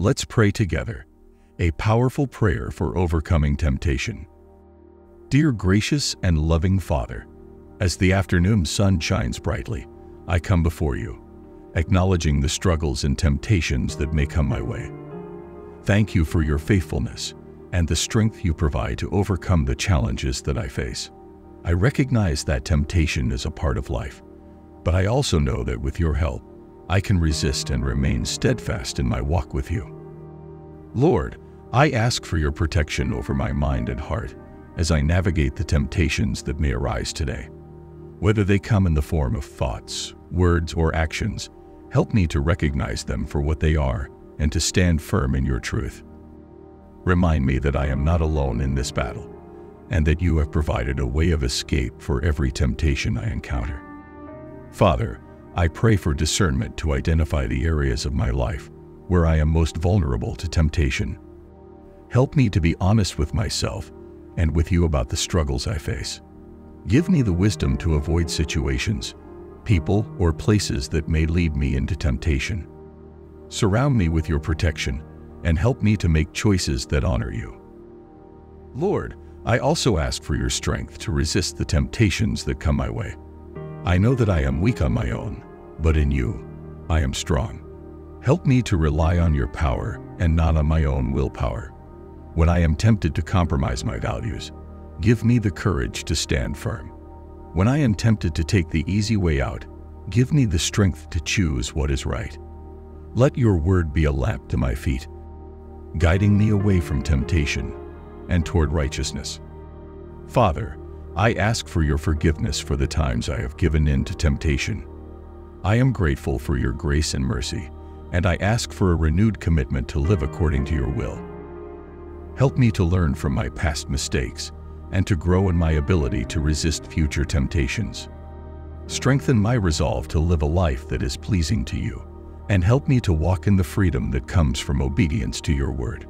Let's pray together. A powerful prayer for overcoming temptation. Dear gracious and loving Father, as the afternoon sun shines brightly, I come before you, acknowledging the struggles and temptations that may come my way. Thank you for your faithfulness and the strength you provide to overcome the challenges that I face. I recognize that temptation is a part of life, but I also know that with your help, I can resist and remain steadfast in my walk with you. Lord, I ask for your protection over my mind and heart as I navigate the temptations that may arise today. Whether they come in the form of thoughts, words, or actions, help me to recognize them for what they are and to stand firm in your truth. Remind me that I am not alone in this battle and that you have provided a way of escape for every temptation I encounter. Father, I pray for discernment to identify the areas of my life where I am most vulnerable to temptation. Help me to be honest with myself and with you about the struggles I face. Give me the wisdom to avoid situations, people, or places that may lead me into temptation. Surround me with your protection and help me to make choices that honor you. Lord, I also ask for your strength to resist the temptations that come my way. I know that I am weak on my own, but in you, I am strong. Help me to rely on your power and not on my own willpower. When I am tempted to compromise my values, give me the courage to stand firm. When I am tempted to take the easy way out, give me the strength to choose what is right. Let your word be a lamp to my feet, guiding me away from temptation and toward righteousness. Father, I ask for your forgiveness for the times I have given in to temptation. I am grateful for your grace and mercy, and I ask for a renewed commitment to live according to your will. Help me to learn from my past mistakes and to grow in my ability to resist future temptations. Strengthen my resolve to live a life that is pleasing to you, and help me to walk in the freedom that comes from obedience to your word.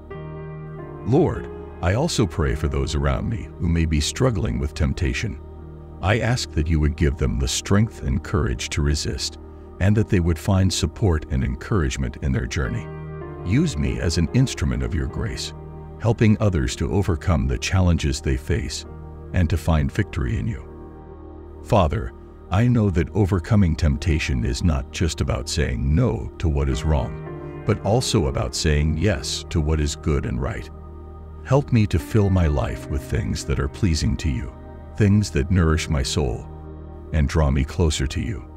Lord, I also pray for those around me who may be struggling with temptation. I ask that you would give them the strength and courage to resist, and that they would find support and encouragement in their journey. Use me as an instrument of your grace, helping others to overcome the challenges they face and to find victory in you. Father, I know that overcoming temptation is not just about saying no to what is wrong, but also about saying yes to what is good and right. Help me to fill my life with things that are pleasing to you, things that nourish my soul and draw me closer to you.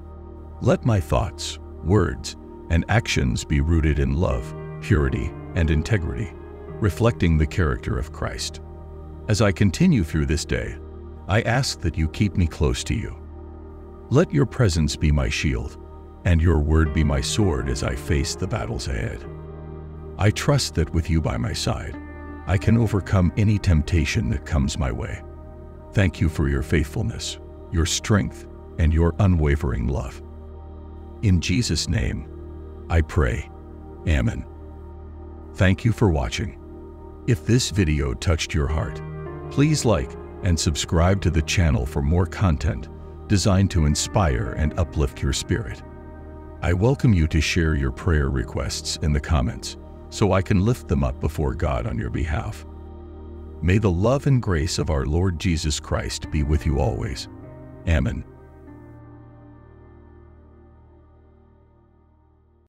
Let my thoughts, words, and actions be rooted in love, purity, and integrity, reflecting the character of Christ. As I continue through this day, I ask that you keep me close to you. Let your presence be my shield, and your word be my sword as I face the battles ahead. I trust that with you by my side, I can overcome any temptation that comes my way. Thank you for your faithfulness, your strength, and your unwavering love. In Jesus' name, I pray. Amen. Thank you for watching. If this video touched your heart, please like and subscribe to the channel for more content designed to inspire and uplift your spirit. I welcome you to share your prayer requests in the comments so I can lift them up before God on your behalf. May the love and grace of our Lord Jesus Christ be with you always. Amen.